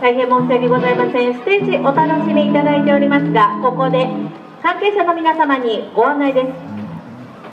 大変申し訳ございません。ステージお楽しみいただいておりますが、ここで関係者の皆様にご案内です。